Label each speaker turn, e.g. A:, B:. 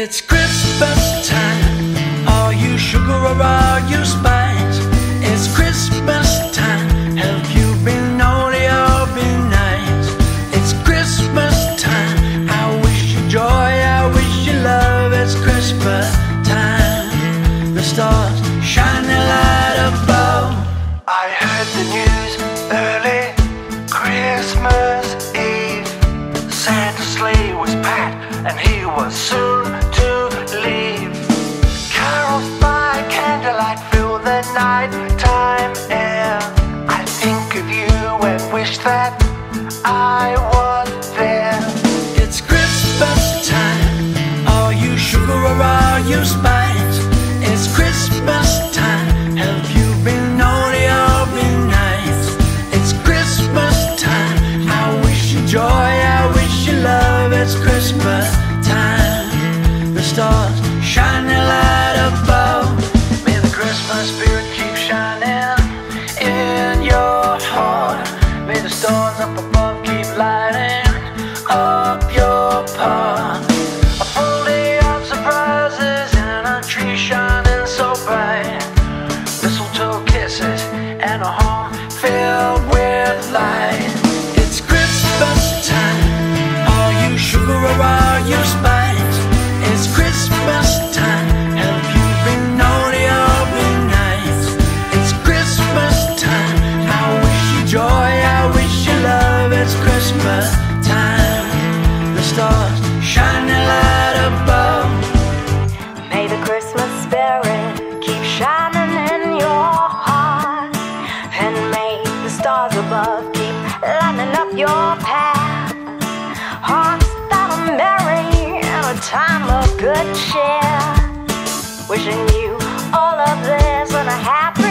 A: It's Christmas time.
B: Are you sugar or are you spice? It's Christmas time. Have you been naughty or been nice? It's Christmas time. I wish you joy. I wish you love. It's Christmas time. The stars shine their light above. I heard the news early Christmas Eve. Santa's sleigh was packed and he was soon wish that I light. It's Christmas time. Are you sugar or are you spice? It's Christmas time. Have you been naughty or been nice? It's Christmas time. I wish you joy. I wish you love. It's Christmas time. The stars shine their light above.
A: May the Christmas spirit keep shining your path. Hearts that are merry and a time of good cheer. Wishing you all of this and a happy